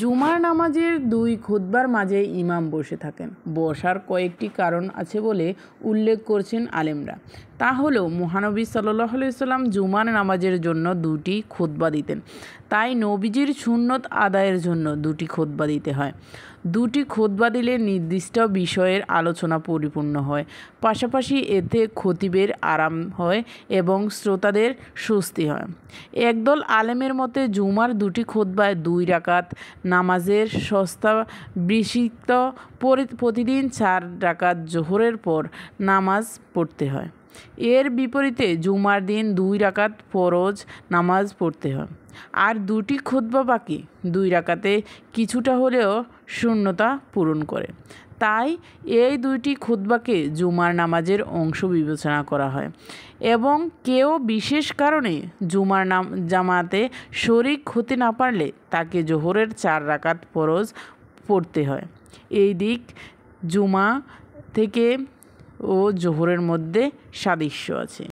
জুমার নামাজের দুই খুদ্বার মাঝে ইমাম বসে থাকেন। বসার কয়েকটি কারণ আছে বলে উল্লেখ করছেন আলেমরা। তা হলো মহানবী সাল্লাহ সাল্লাম জুমার নামাজের জন্য দুটি খোদবা দিতেন। তাই নবীজির সুন্নত আদায়ের জন্য দুটি খোদবা দিতে হয়। দুটি খুতবা দিলে নির্দিষ্ট বিষয়ের আলোচনা পরিপূর্ণ হয়। পাশাপাশি এতে খতিবের আরাম হয় এবং শ্রোতাদের স্বস্তি হয়। একদল আলেমের মতে জুমার দুটি খোদবায় দুই রাকাত নামাজের সস্তা বিষিক্ত প্রতিদিন চার রাকাত জোহরের পর নামাজ পড়তে হয়। এর বিপরীতে জুমার দিন দুই রাকাত ফরজ নামাজ পড়তে হয়। আর দুটি খুতবা বাকি, দুই রাকাতে কিছুটা হলেও শূন্যতা পূরণ করে। তাই এই দুইটি খুতবাকে জুমার নামাজের অংশ বিবেচনা করা হয়। এবং কেউ বিশেষ কারণে জুমার নাম জামাতে শরিক হতে না পারলে তাকে জোহরের চার রাকাত ফরজ পড়তে হয়। এই দিক জুমা থেকে ও জোহরের মধ্যে সাদৃশ্য আছে।